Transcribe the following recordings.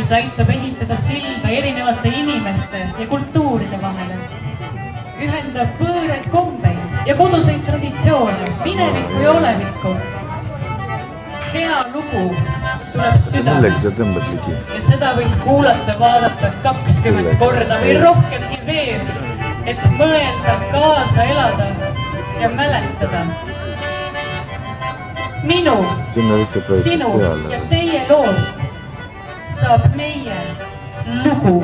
mis aitab ehitada silda erinevate inimeste ja kultuuride vahele. ühendab võõraid kombeid ja koduseid traditsioone, minevikku ja olevikku. hea lugu tuleb südamest. ja seda võib kuulata, vaadata kakskümmend korda või rohkemgi veel, et mõelda, kaasa elada ja mäletada. Minu, sinu ja teie loost saab meie lugu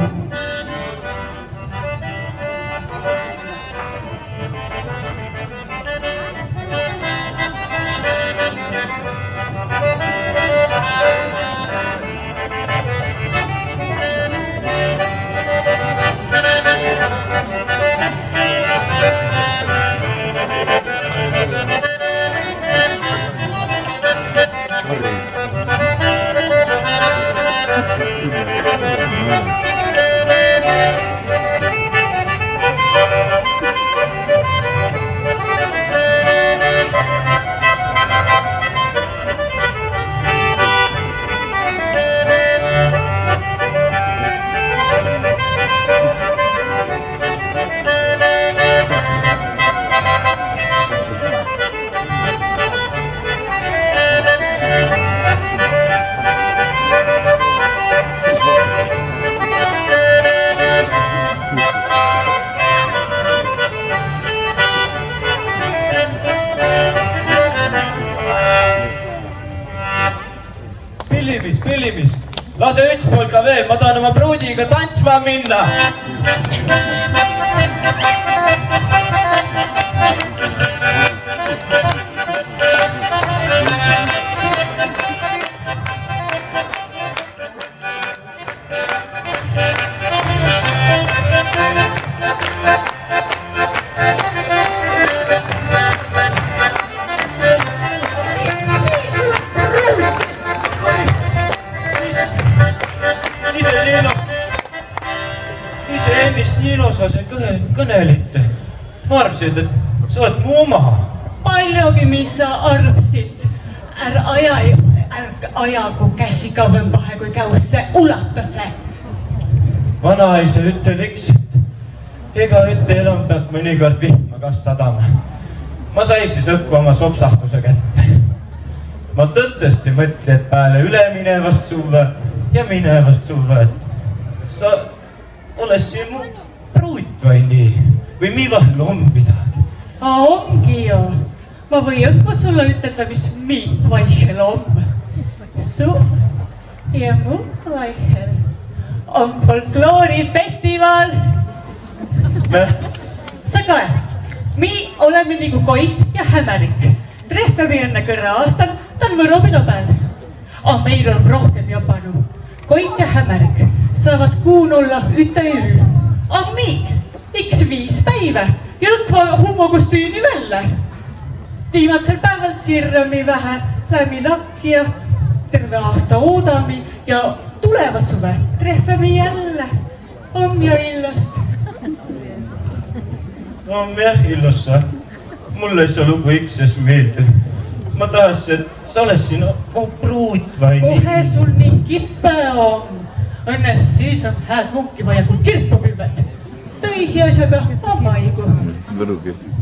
pillimis, pillimis, lase üks polka veel, ma tahan oma pruudiga tantsma minna. Iseennist nii ilusasti kõne, kõnelite. ma arvasin, et sa oled mu oma. paljugi, mis sa arvasid, ära aja, ärge ajagu käsi kauem-vahe kui käusse ulatase. vanaisa ütle lihtsalt, ega ütle enam peab mõnikord vihma kah sadama. ma sai siis õkku oma sopsahtuse kätte. ma tõttesti mõtlen, et peale üleminevast suve ja minevast suve, et sa oled siin mu pruut või nii või mi vahel on midagi. ongi ju, ma võin õkku sulle ütelda, mis mi vaihel on. su ja mu vaihel on folkloorifestival. sa ka, mi oleme nagu Koit ja Hämarik. trehvime enne kõrre aastal, ta on Võropido peal. aga meil on rohkem Japanu. Koit ja Hämarik saavad kuun olla üte öö. aga mi, X viis päiva ja õkva homokostüümi välja. viimasel päeval sirrami vähe, läbi lakki ja terve aasta oodame ja tuleva suve trehvime jälle. on ja illas. on jah ilus sa, mulle see lugu X-is meeldib. ma tahaks, et sa oled siin mu pruut või kohe sul nii kipe on. Õnnes siis on hääd munki vaja, kui kirpu püüad. tõsiasjaga omaigu.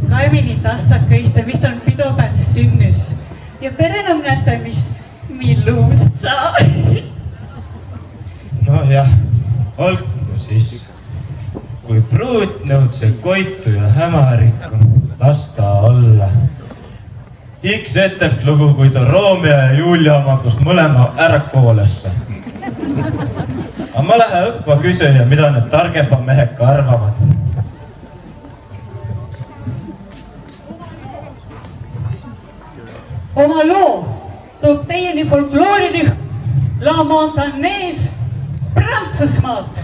Kaimini tassakõiste, vist on pidopäev sünnus ja perenam näete, mis millust sa. nojah, olgu siis. kui pruut nõudseb Koitu ja Hämarikku, las ta olla. X ütleb lugu, kui ta Romeo ja Julia magus mõlema ära koolesse. aga ma lähen küsin ja mida need targemad mehed ka arvavad. oma loo toob teieni folklooriline La Montagnees Prantsusmaalt